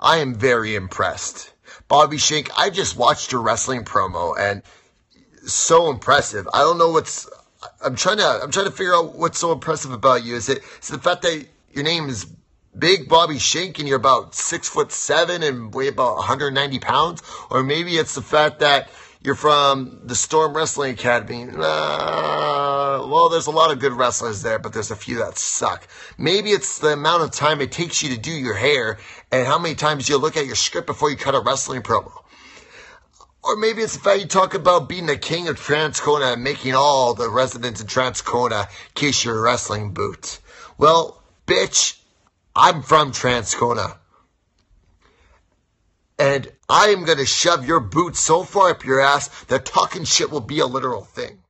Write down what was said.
I am very impressed. Bobby Schink, I just watched your wrestling promo and so impressive. I don't know what's I'm trying to I'm trying to figure out what's so impressive about you. Is it is the fact that your name is Big Bobby Schink and you're about six foot seven and weigh about 190 pounds, or maybe it's the fact that you're from the Storm Wrestling Academy. Uh, well, there's a lot of good wrestlers there, but there's a few that suck. Maybe it's the amount of time it takes you to do your hair and how many times you look at your script before you cut a wrestling promo. Or maybe it's the fact you talk about being the king of Transcona and making all the residents of Transcona kiss your wrestling boot. Well, bitch, I'm from Transcona. And I am going to shove your boot so far up your ass that talking shit will be a literal thing.